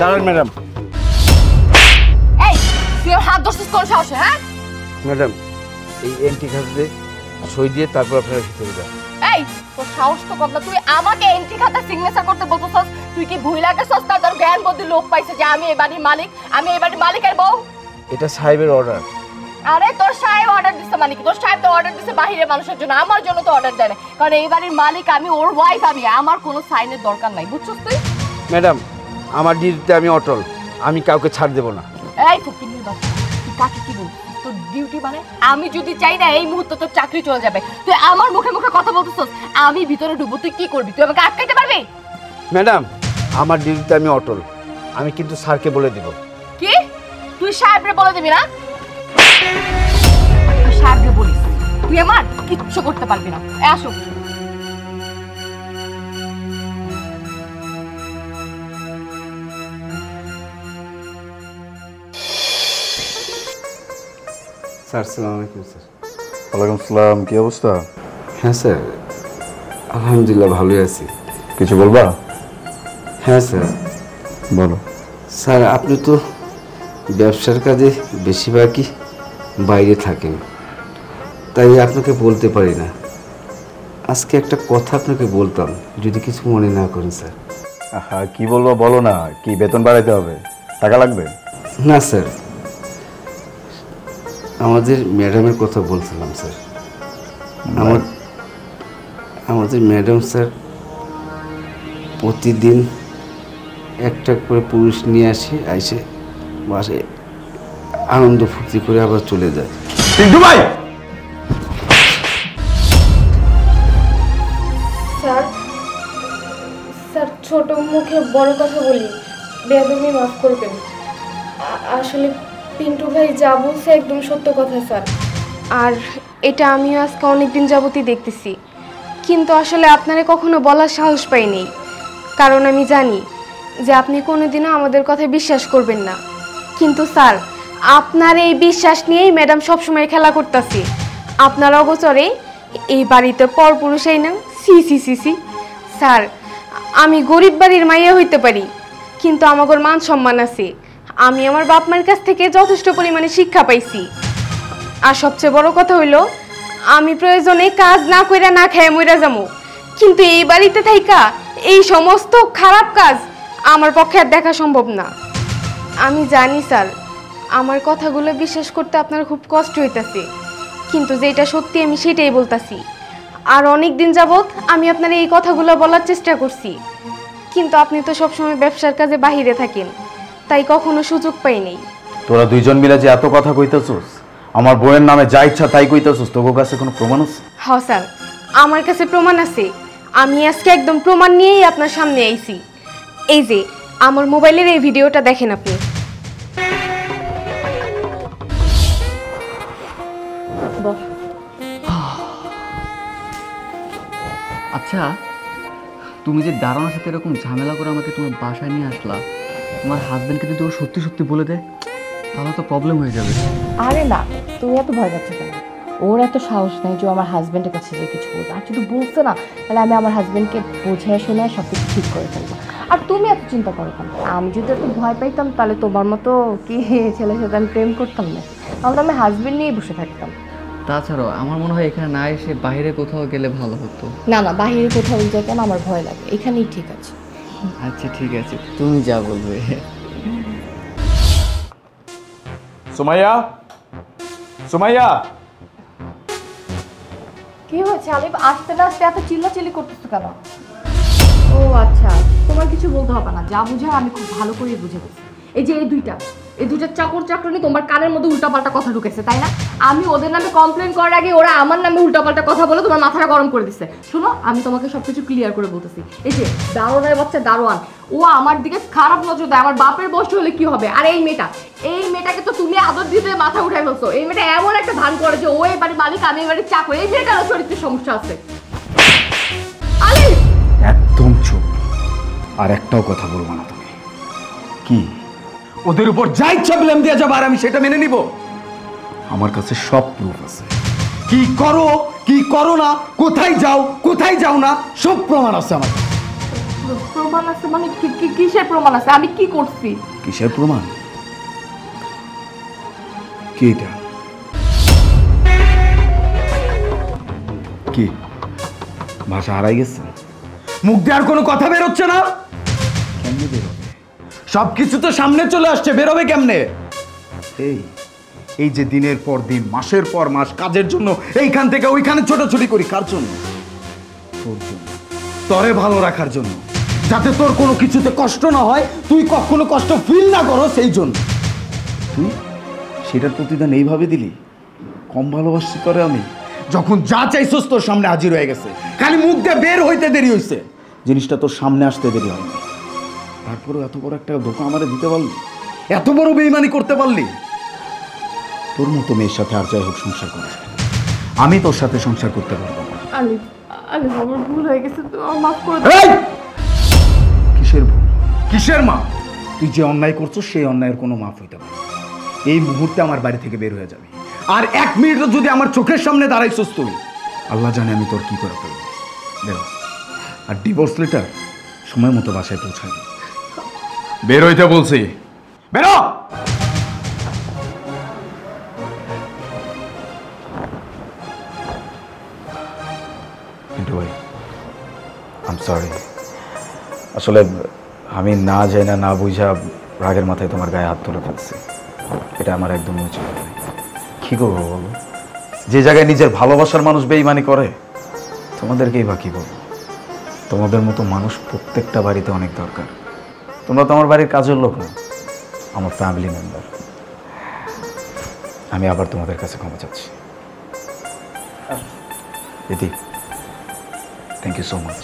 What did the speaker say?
দাঁড়ান ম্যাডাম। এই তুই আমার হাত ধরছিস কোন সাহসে হ্যাঁ? ম্যাডাম এই এন্ট্রি খাতে সই দিয়ে তারপর আপনারা ভিতরে যান এই তোর সাহস তো কম না। তুই আমাকে এন্ট্রি খাতা সিগনেচার করতে তুই কি ভুল লাগেছস তার তোর জ্ঞান বুদ্ধি লোপ পাইছে যে আমি এই বাড়ির মালিক আমি এই বাড়ির মালিকের বউ। এটা সাহেবের অর্ডার আরে তোর সাহেব অর্ডার দিচ্ছে মানে কি? তোর সাহেব তো অর্ডার দিচ্ছে মানুষের জন্য আমার জন্য তো অর্ডার দেয় না কারণ এই বাড়ির মালিক আমি ওর ওয়াইফ আমি আমার কোনো সাইনের দরকার নাই। বুঝছস তুই? ম্যাডাম আমার ডিউটিতে আমি অটল। আমি কাউকে ছাড় দেবো না। এই ফকির বাচ্চা তুই কাকে কি বলছিস? তোর ডিউটি মানে? আমি যদি চাই না এই মুহূর্তে তোর চাকরি চলে যাবে। তুই আমার মুখে মুখে কথা বলতেছস আমি ভিতরে তুই কি করবি? তুই আমাকে আটকাইতে পারবি? ম্যাডাম আমার ডিউটিতে আমি অটল। আমি কিন্তু স্যারকে বলে দেব। কি? তুই সাহেবরে বলে দিবি না? তুই সাহেবরে বলিস। তুই আমার কিচ্ছু করতে পারবি না। আসো। স্যার সালাম আলাইকুম স্যার। ওয়ালাইকুম সালাম কি অবস্থা? হ্যাঁ স্যার আলহামদুলিল্লাহ ভালোই আছি। কিছু বলবা? হ্যাঁ স্যার। বলো। স্যার আপনি তো ব্যবসার কাজে বেশিরভাগই বাইরে থাকেন। তাই আপনাকে বলতে পারি না। আজকে একটা কথা আপনাকে বলতাম যদি কিছু মনে না করেন স্যার। হ্যাঁ কি বলব বলো না কি বেতন বাড়াইতে হবে? টাকা লাগবে? না স্যার। আমাদের ম্যাডামের কথা বলছিলাম স্যার। আমার আমাদের ম্যাডাম স্যার প্রতিদিন একটা করে পুরুষ নিয়ে আসে আইসে বাসে আনন্দ ফুর্তি করে আবার চলে যায়। ভাই! স্যার স্যার ছোট মুখে বড় কথা বলি। বেয়াদবি মাফ করবেন। আসলে পিন্টু ভাই যা বলছে একদম সত্য কথা, স্যার। আর এটা আমিও আজকে অনেক দিন যাবতই দেখতেছি। কিন্তু আসলে আপনারে কখনো বলার সাহস পাইনি। কারণ আমি জানি যে আপনি কোনোদিনও আমাদের কথায় বিশ্বাস করবেন না। কিন্তু স্যার, আপনার এই বিশ্বাস নিয়েই ম্যাডাম সবসময় খেলা করতেছি। আপনার অগোচরে এই বাড়িতে পরপুরুষই না? সি সি সি সি। স্যার, আমি গরিব বাড়ির মাইয়া হইতে পারি, কিন্তু আমাগর মান সম্মান আছে। আমি আমার বাপ মায়ের কাছ থেকে যথেষ্ট পরিমাণে শিক্ষা পাইছি। আর সবচেয়ে বড় কথা হইল, আমি প্রয়োজনে কাজ না কইরা না খেয়ে মইরা যাব কিন্তু এই বাড়িতে থাইকা এই সমস্ত খারাপ কাজ আমার পক্ষে আর দেখা সম্ভব না। আমি জানি স্যার, আমার কথাগুলো বিশ্বাস করতে আপনার খুব কষ্ট হইতাছে। কিন্তু যেটা সত্যি আমি সেটাই বলতাছি। আর অনেক দিন যাবৎ আমি আপনার এই কথাগুলো বলার চেষ্টা করছি। কিন্তু আপনি তো সবসময় ব্যবসার কাজে বাহিরে থাকেন। তাই কখনো সুযোগ পাই নেই তোরা দুইজন মিলে যে এত কথা কইতেছস আমার বইয়ের নামে যা ইচ্ছা তাই কইতেছস তোর কাছে কোনো প্রমাণ আছে? হ স্যার আমার কাছে প্রমাণ আছে। আমি আজকে একদম প্রমাণ নিয়েই আপনার সামনে আইছি। এই যে আমার মোবাইলের এই ভিডিওটা দেখেন আপনি। আচ্ছা তুমি যে দারোয়ানের সাথে এরকম ঝামেলা করে আমাকে তোমার বাসায় নিয়ে আসলা তোমার হাজবেন্ডকে যদি ও সত্যি সত্যি বলে দেয় তাহলে তো প্রবলেম হয়ে যাবে। আরে না তুমি এত ভয় পাচ্ছ কেন? ওর এত সাহস নেই যে আমার হাজবেন্ডের কাছে যে কিছু বলবে। আর যদি বলছে না তাহলে আমি আমার হাজবেন্ডকে বুঝে শুনে সব কিছু ঠিক করে ফেলব। আর তুমি এত চিন্তা করো কেন? আমি যদি এত ভয় পাইতাম তাহলে তোমার মতো কি ছেলের সাথে আমি প্রেম করতাম না। তাহলে আমি হাজবেন্ড নিয়েই বসে থাকতাম। তাছাড়াও আমার মনে হয় এখানে না এসে বাইরে কোথাও গেলে ভালো হতো। না না বাইরে কোথাও যেতে না আমার ভয় লাগে। এখানেই ঠিক আছে। আচ্ছা ঠিক আছে। তুমি যা বলবে। সুমাইয়া? সুমাইয়া? কি হয়েছে আলিফ? আসতে না আসতে এত চিল্লাচিল্লি করতেছো কেন? ও আচ্ছা তোমার কিছু বলতে হবে না। যা বুঝে আমি খুব ভালো করে বুঝে গেছি। এই যে এই দুইটা। এই দুইটা চাকর চাকরনি তোমার কানের মধ্যে উল্টাপাল্টা কথা ঢুকেছে, তাই না? আমি ওদের নামে কমপ্লেন করার আগে ওরা আমার নামে উল্টাপাল্টা কথা বলে তোমার মাথাটা গরম করে দিচ্ছে শোনো, আমি তোমাকে সবকিছু ক্লিয়ার করে বলতেছি। এই যে, দারোয়ানের বাচ্চা দারোয়ান, ও আমার দিকে খারাপ নজর দেয়, আমার বাপের বয়স হলে কি হবে? আর এই মেয়েটা, এই মেয়েটাকে তো তুমি আদর দিতে মাথা উঠাই ফেলছো। এই মেয়েটা এমন একটা ভান করে যে, ও এই বাড়ির মালিক, আমি এই বাড়ির চাকর, এই মেয়েটারও চরিত্রের সমস্যা আছে। একদম চুপ। আর একটাও কথা বলব না তুমি। কি? ওদের উপর যা ইচ্ছা ব্লেম দেওয়া যাবে আর আমি সেটা মেনে নিব। আমার কাছে সব প্রুফ আছে। কি করো কি করো না কোথায় যাও কোথায় যাও না সব প্রমাণ আছে আমার। প্রমাণ আছে মানে কিসের প্রমাণ আছে? আমি কি করছি? কিসের প্রমাণ? কি এটা? কি? ভাষা হারাই গেছে? মুখ দিয়ে আর কোনো কথা বেরোচ্ছে না? কেমনে বেরোবে? সব কিছু তো সামনে চলে আসছে, বেরোবে কেমনে? এই এই যে দিনের পর দিন, মাসের পর মাস, কাজের জন্য এইখান থেকে ওইখানে ছোটাছুটি করি, কার জন্য? তোর ভালো রাখার জন্য। যাতে তোর কোনো কিছুতে কষ্ট না হয়, তুই কখনো কষ্ট ফিল না করো সেই জন্য। তুই সেটার প্রতিদান এইভাবে দিলি? কম ভালোবাসছি তোরে আমি। যখন যা চাইছস তোর সামনে হাজির হয়ে গেছে। খালি মুখ দিয়ে বের হইতে দেরি হইছে। জিনিসটা তোর সামনে আসতে দেরি হয়নি তারপরে এত বড় একটা ধোকা আমারে দিতে পারলি? এত বড় বেইমানি করতে পারলি? তোর মতো মেয়ের সাথে আর যাই হোক সংসার করিস না। আমি তোর সাথে সংসার করতে পারব না। আলিফ আলিফ আমার ভুল হয়ে গেছে তো মাফ করে দাও। কিসের ভুল? কিসের মা তুই যে অন্যায় করছ সেই অন্যায়ের কোনো মাফ হইতে পারে। এই মুহূর্তে আমার বাড়ি থেকে বের হয়ে যাবে। আর এক মিনিটও যদি আমার চোখের সামনে দাঁড়াইছস তুই আল্লাহ জানে আমি তোর কি করে ফেলব বেরো। আর ডিভোর্স লেটার সময় মতো বাসায় পৌঁছায়। বের হইতে বলছি। বেরো! ভাই আম সরি আসলে আমি না যাই না না বুঝা রাগের মাথায় তোমার গায়ে হাত তুলে ফেলছি। এটা আমার একদমই উচিত কী করব বলো? যে জায়গায় নিজের ভালোবাসার মানুষ বেইমানি করে তোমাদেরকেই বা কী বলব? তোমাদের মতো মানুষ প্রত্যেকটা বাড়িতে অনেক দরকার। তোমরা তো আমার বাড়ির কাজের লোক না আমার ফ্যামিলি মেম্বার আমি আবার তোমাদের কাছে ক্ষমা চাচ্ছি। দিদি থ্যাংক ইউ সো মাচ